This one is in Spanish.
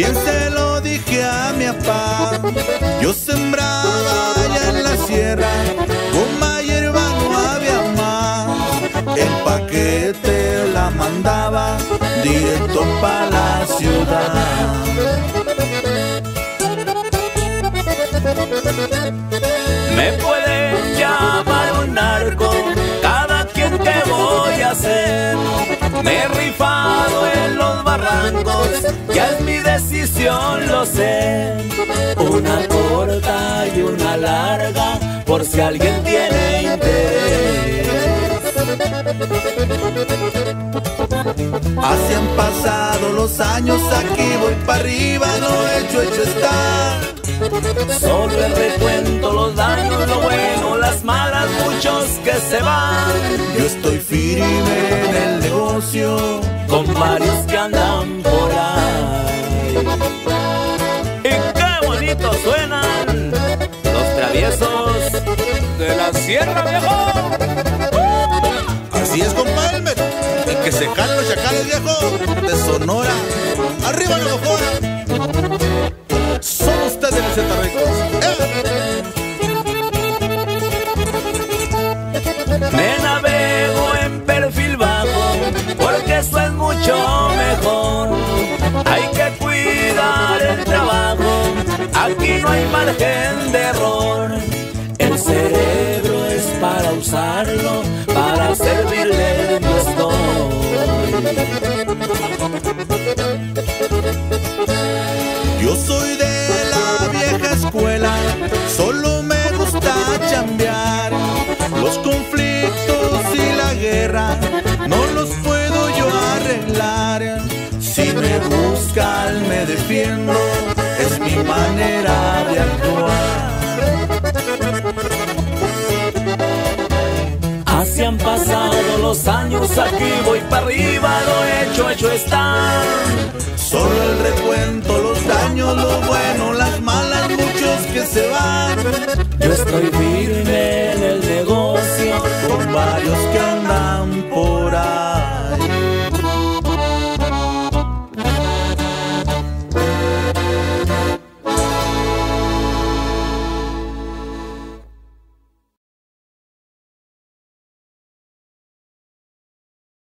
Bien se lo dije a mi papá. Yo sembraba allá en la sierra, con hierba no había más. El paquete la mandaba directo para la ciudad. Barrancos, ya es mi decisión, lo sé. Una corta y una larga, por si alguien tiene interés. Así han pasado los años, aquí voy para arriba, lo hecho, hecho está. Solo el recuento, los daños, lo bueno, las malas, muchos que se van. Yo estoy firme en el negocio, varios que andan por ahí. Y qué bonito suenan los traviesos de la sierra viejo. Así es, compadre, el que se caen los chacales viejo de Sonora. No hay margen de error. El cerebro es para usarlo, para servirle estoy. Yo soy de la vieja escuela, solo me gusta chambear. Los conflictos y la guerra no los puedo yo arreglar. Si me buscan, me defiendo, si han pasado los años, aquí voy para arriba, lo hecho, hecho está. Solo el recuento, los daños, lo bueno, las malas, muchos que se van. Yo estoy firme en el negocio, con varios que andan por ahí.